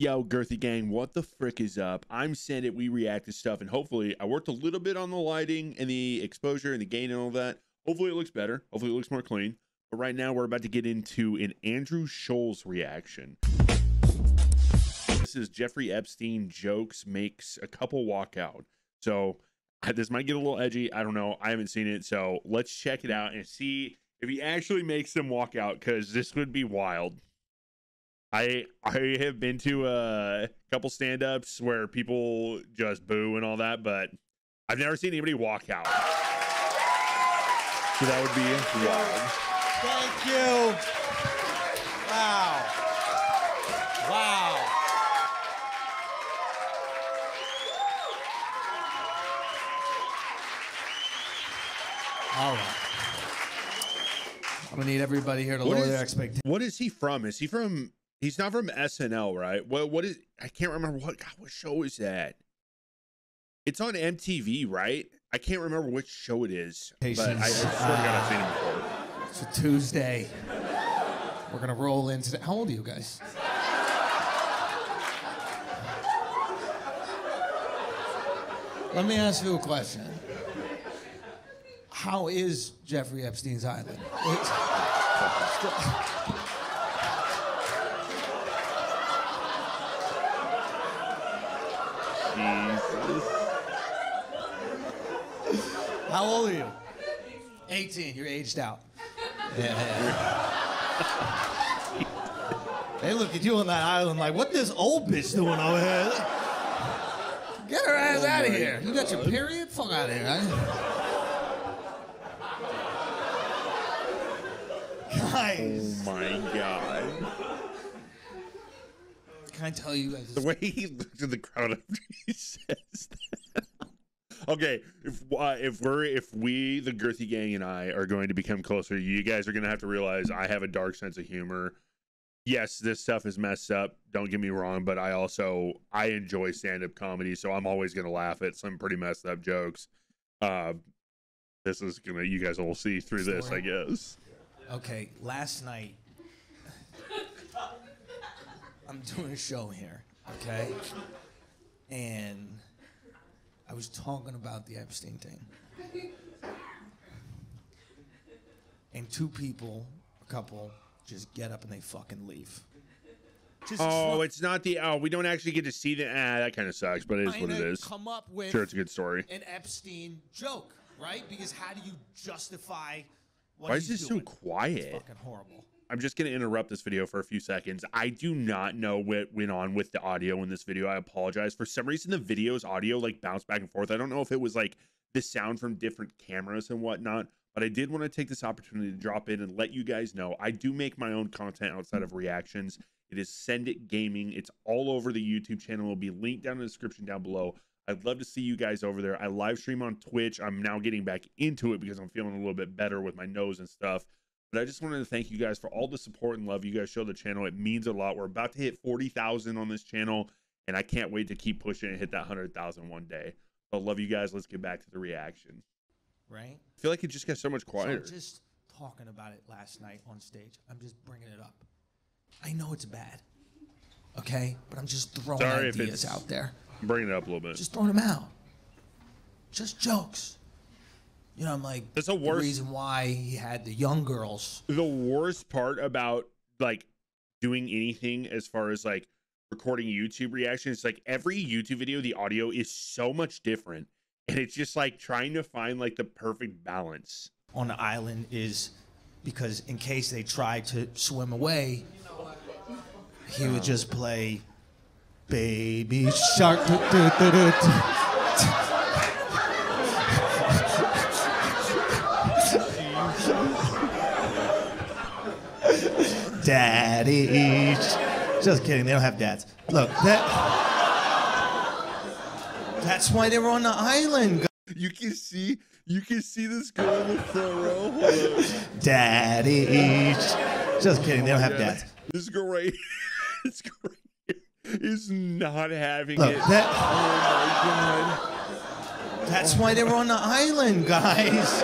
Yo, Girthy Gang, what the frick is up? I'm Send1t. We react to stuff, and hopefully, I worked a little bit on the lighting and the exposure and the gain and all that. Hopefully, it looks better. Hopefully, it looks more clean. But right now, we're about to get into an Andrew Schulz reaction. This is Jeffrey Epstein jokes makes a couple walk out. So this might get a little edgy. I don't know. I haven't seen it. So let's check it out and see if he actually makes them walk out because this would be wild. I I have been to uh, a couple stand-ups where people just boo and all that, but I've never seen anybody walk out. So that would be wild. Thank you. Wow. Wow. All right. I'm gonna need everybody here to What lower is- their expectations. What is he from? Is he from? He's not from SNL, right? What? What is? I can't remember what. God, what show is that? It's on MTV, right? I can't remember which show it is, but I, I swear to God, I've seen it uh, before. It's a Tuesday. We're gonna roll into. The, how old are you guys? Let me ask you a question. How is Jeffrey Epstein's Island? Jesus. How old are you? 18. You're aged out. Yeah. yeah. they look at you on that island like, what this old bitch doing over here? Get her ass oh out of here. You got your period? Fuck out of here. I- Guys, Oh my God. Can I tell you guys? The way he looked at the crowd after he says that. okay, if uh, if we're if we the girthy gang and I are going to become closer, you guys are going to have to realize I have a dark sense of humor. Yes, this stuff is messed up. Don't get me wrong, but I also I enjoy stand up comedy, so I'm always going to laugh at some pretty messed up jokes. Uh, this is gonna you guys will see through this, I guess. Okay, last night I'm doing a show here, okay? And I was talking about the Epstein thing. And two people, a couple, just get up and they fucking leave. Just Oh, it's not the oh. We don't actually get to see the ah. That kind of sucks, but it is trying what it to. Come up with Sure, it's a good story. an Epstein joke, right? Because how do you justify what Why is this doing? so quiet? It's Fucking horrible. I'm just going to interrupt this video for a few seconds. I do not know what went on with the audio in this video. I apologize. For some reason, the video's audio like bounced back and forth. I don't know if it was like the sound from different cameras and whatnot, but I did want to take this opportunity to drop in and let you guys know I do make my own content outside of reactions. It is Send It Gaming. It's all over the YouTube channel. It'll be linked down in the description down below. I'd love to see you guys over there. I live stream on Twitch. I'm now getting back into it because I'm feeling a little bit better with my nose and stuff. But I just wanted to thank you guys for all the support and love you guys show the channel. It means a lot. We're about to hit 40,000 on this channel, and I can't wait to keep pushing and hit that 100,000 one day. I love you guys. Let's get back to the reaction. Right? I feel like it just got so much So quieter. just talking about it last night on stage. I'm just bringing it up. I know it's bad, okay? But I'm just throwing Sorry if ideas out there. I'm bringing it up a little bit. Just throwing them out. Just jokes. You know, I'm like That's the the worst- reason why he had the young girls. the worst part about like doing anything as far as like recording YouTube reactions, like every YouTube video, the audio is so much different. And it's just like trying to find like the perfect balance. on the island is because in case they tried to swim away, he would just play Baby Shark. Daddy. Just kidding, they don't have dads. Look, that. That's why they were on the island. You can see you can see this girl in the front row. Daddy. Just kidding, they don't have dads. This girl right this girl right here is not having Look, it. that, oh my god. that's why they were on the island, guys.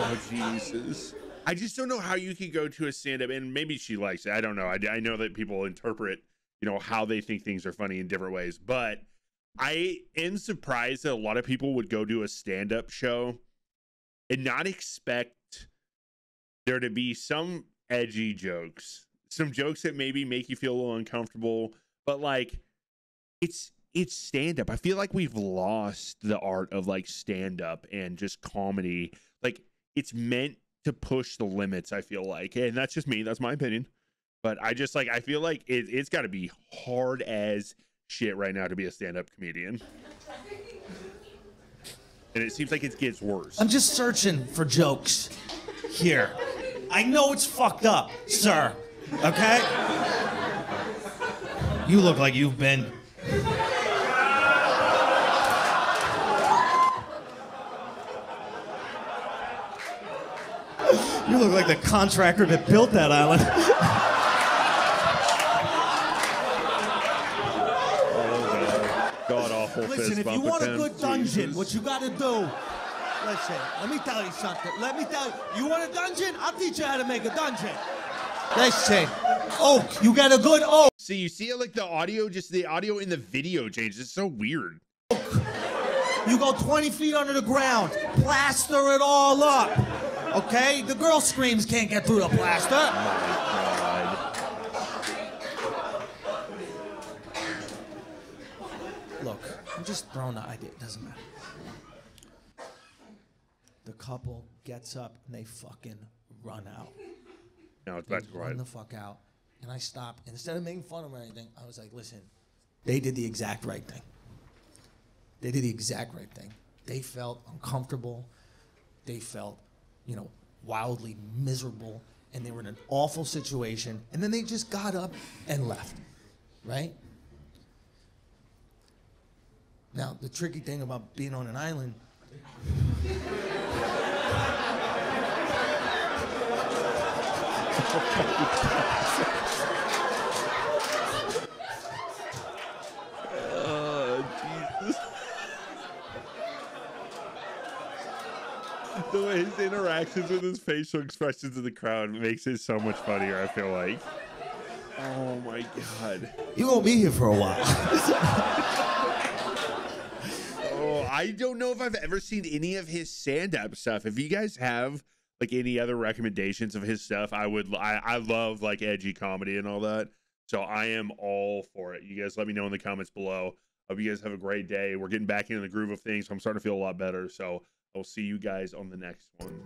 Oh Jesus. I just don't know how you could go to a stand up and maybe she likes it. I don't know. I, I know that people interpret you know, how they think things are funny in different ways. But I am surprised that a lot of people would go to a stand up show and not expect there to be some edgy jokes, some jokes that maybe make you feel a little uncomfortable, but like it's it's stand up. I feel like we've lost the art of like stand up and just comedy. Like it's meant to push the limits, I feel like. And that's just me, that's my opinion. But I just like I feel like it, it's got to be hard as shit right now to be a stand-up comedian. And it seems like it gets worse. I'm just searching for jokes here. I know it's fucked up, sir. Okay? You look like you've been. You look like the contractor that built that island. Oh, God awful Listen, if you want a good dungeon, Jesus. what you gotta do. Listen, let me tell you something. Let me tell you. You want a dungeon? I'll teach you how to make a dungeon. Listen, oak. You got a good oak. See, you see it like the audio, just the audio in the video changes. It's so weird. You go 20 feet under the ground, plaster it all up. Okay? The girl screams can't get through the plaster. Oh God. Look, I'm just throwing the idea. It doesn't matter. The couple gets up and they fucking run out. Now it's back to run the fuck out. And I stopped. And instead of making fun of them or anything, I was like, listen, they did the exact right thing. They did the exact right thing. They felt uncomfortable. They felt, you know, wildly miserable. And they were in an awful situation. And then they just got up and left. Right? Now, the tricky thing about being on an island the way his interactions with his facial expressions in the crowd makes it so much funnier, I feel like. Oh my god. You're gonna be here for a while. Oh, I don't know if I've ever seen any of his stand-up stuff. If you guys have like any other recommendations of his stuff, I would I, I love like edgy comedy and all that. So I am all for it. You guys let me know in the comments below. Hope you guys have a great day. We're getting back into the groove of things. So I'm starting to feel a lot better. So I'll see you guys on the next one.